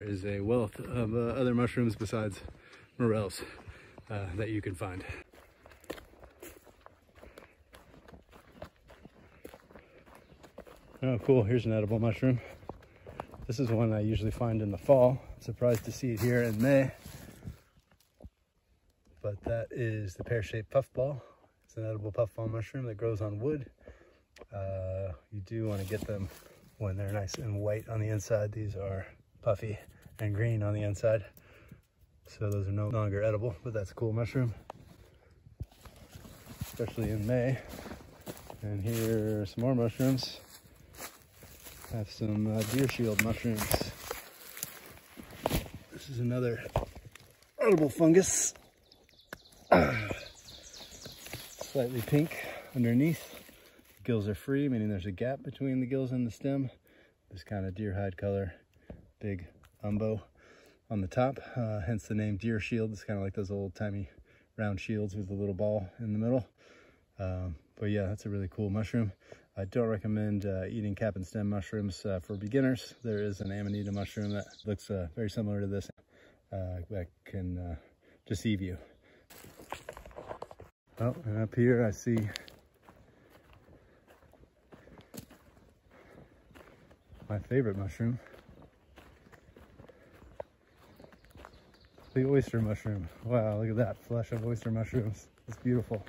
Is a wealth of uh, other mushrooms besides morels uh, that you can find. Oh, cool. Here's an edible mushroom. This is one I usually find in the fall. Surprised to see it here in May. But that is the pear-shaped puffball. It's an edible puffball mushroom that grows on wood. Uh, you do want to get them when they're nice and white on the inside. These are puffy and green on the inside. So those are no longer edible, but that's a cool mushroom, especially in May. And here are some more mushrooms. Have some uh, deer shield mushrooms. This is another edible fungus. Slightly pink underneath. Gills are free, meaning there's a gap between the gills and the stem. This kind of deer hide color, big umbo on the top, uh, hence the name deer shield. It's kind of like those old timey round shields with a little ball in the middle. Um, but yeah, that's a really cool mushroom. I don't recommend uh, eating cap and stem mushrooms uh, for beginners. There is an amanita mushroom that looks uh, very similar to this uh, that can uh, deceive you. Oh, and up here I see my favorite mushroom. The oyster mushroom. Wow, look at that flush of oyster mushrooms. It's beautiful.